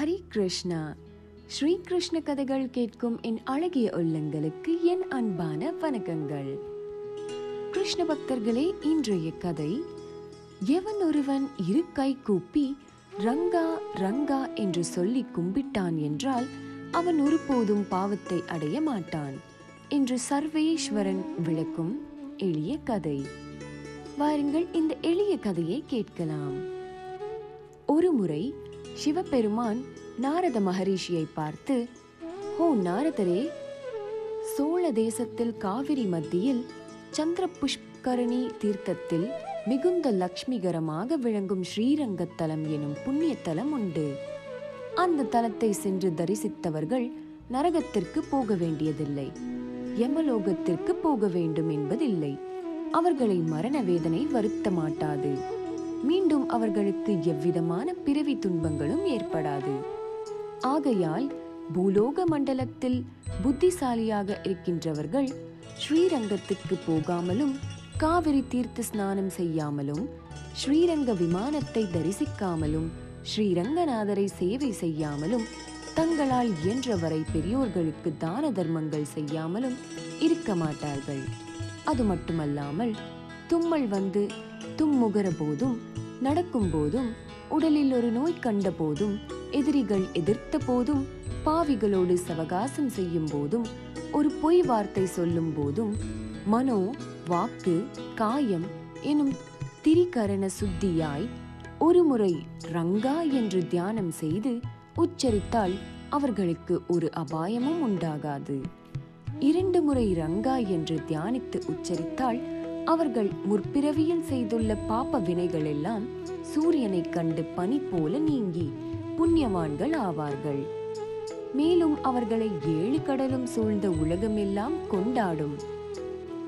ஹரி கிருஷ்ணா ஸ்ரீ கிருஷ்ண கதைகள் கேட்கும் என் அழகிய உள்ளங்களுக்கு என் அன்பான வணக்கங்கள். கிருஷ்ண பக்தர்களே இன்றைய கதை எவன் ஒருவன் இரு கை கூப்பி ரங்கா ரங்கா என்று சொல்லி கும்பிட்டான் என்றால் அவன் ஒருபோதும் பாவத்தை அடைய மாட்டான் என்று சர்வேஸ்வரன் விளக்கும் எளிய கதை. வாருங்கள் இந்த எளிய கதையை கேட்கலாம். ஒருமுறை சிவபெருமான் நாரத மகரிஷியை பார்த்து ஹோ நாரதரே சோழ தேசத்தில் காவிரி மத்தியில் சந்திர புஷ்கரணி தீர்த்தத்தில் மிகுந்த லக்ஷ்மிகரமாக விளங்கும் ஸ்ரீரங்கத்தலம் எனும் புண்ணியத்தலம் உண்டு. அந்த தலத்தை சென்று தரிசித்தவர்கள் நரகத்திற்கு போக வேண்டியதில்லை. யமலோகத்திற்கு போக வேண்டும் என்பதில்லை. அவர்களை மரண வேதனை வருத்த மாட்டாது மீண்டும் அவர்களுக்கு எவ்விதமான பிறவி துன்பங்களும் ஏற்படாது. ஆகையால் பூலோக மண்டலத்தில் புத்திசாலியாக இருக்கின்றவர்கள் ஸ்ரீரங்கத்துக்கு போகாமலும் காவிரி தீர்த்த ஸ்நானம் செய்யாமலும் ஸ்ரீரங்க விமானத்தை தரிசிக்காமலும் ஸ்ரீரங்கநாதரை சேவை செய்யாமலும் தங்களால் இயன்றவரை பெரியோர்களுக்கு தான தர்மங்கள் செய்யாமலும் இருக்க மாட்டார்கள். அது மட்டுமல்லாமல் தும்மல் வந்து தும்முகிற போதும் நடக்கும் போதும் உடலில் ஒரு நோய் கண்ட போதும் எதிரிகள் எதிர்த்த போதும் பாவிகளோடு சவகாசம் செய்யும் போதும் ஒரு பொய் வார்த்தை சொல்லும் போதும் மனோ வாக்கு காயம் எனும் திரிகரண சுத்தியாய் ஒருமுறை ரங்கா என்று தியானம் செய்து உச்சரித்தால் அவர்களுக்கு ஒரு அபாயமும் உண்டாகாது. இரண்டு முறை ரங்கா என்று தியானித்து உச்சரித்தால் அவர்கள் முற்பிறவியில் செய்துள்ள பாப்ப வினைகள் எல்லாம் சூரியனை கண்டு பனி போல நீங்கி புண்ணியவான்கள் ஆவார்கள். மேலும் அவர்களை ஏழு கடலும் சூழ்ந்த உலகமெல்லாம் கொண்டாடும்.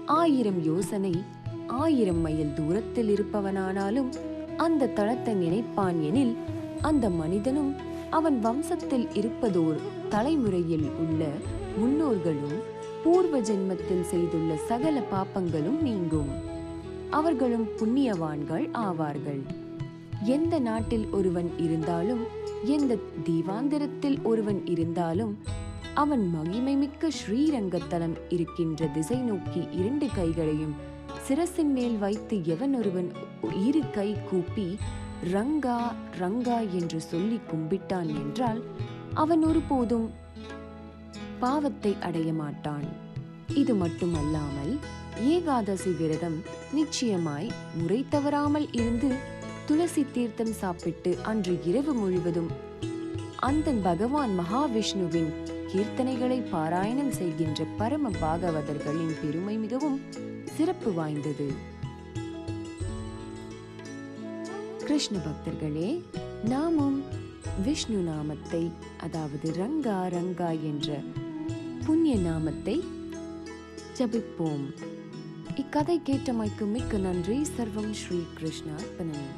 ஆயிரம் யோசனை ஆயிரம் மைல் தூரத்தில் இருப்பவனானாலும் அந்த தளத்தை நினைப்பான் எனில் அந்த மனிதனும் அவன் வம்சத்தில் இருப்பதோர் தலைமுறையில் உள்ள முன்னோர்களும் பூர்வ ஜென்மத்தில் செய்துள்ள சகல பாப்பங்களும் நீங்கும். அவர்களும் புண்ணியவான்கள் ஆவார்கள். எந்த நாட்டில் ஒருவன் இருந்தாலும் எந்த தீவாந்திரத்தில் ஒருவன் இருந்தாலும் அவன் மகிமைமிக்க ஸ்ரீரங்கத்தலம் இருக்கின்ற திசை நோக்கி இரண்டு கைகளையும் சிரசின் மேல் வைத்து எவன் ஒருவன் இரு கை கூப்பி ரங்கா ரங்கா என்று சொல்லி கும்பிட்டான் என்றால் அவன் ஒருபோதும் பாவத்தை அடைய மாட்டான். இது மட்டுமல்லாமல் ஏகாதசி விரதம் நிச்சயமாய் முறை தவறாமல் இருந்து துளசி தீர்த்தம் சாப்பிட்டு அன்று இரவு முழுவதும் அந்த பகவான் மகாவிஷ்ணுவின் கீர்த்தனைகளை பாராயணம் செய்கின்ற பரம பாகவதர்களின் பெருமை மிகவும் சிறப்பு வாய்ந்தது. கிருஷ்ண பக்தர்களே நாமும் விஷ்ணு நாமத்தை அதாவது ரங்கா ரங்கா என்ற புண்ணிய நாமத்தை ஜபிப்போம். இக்கதை கேட்டமைக்கு மிக்க நன்றி. சர்வம் ஸ்ரீ கிருஷ்ணார்ப்பணம்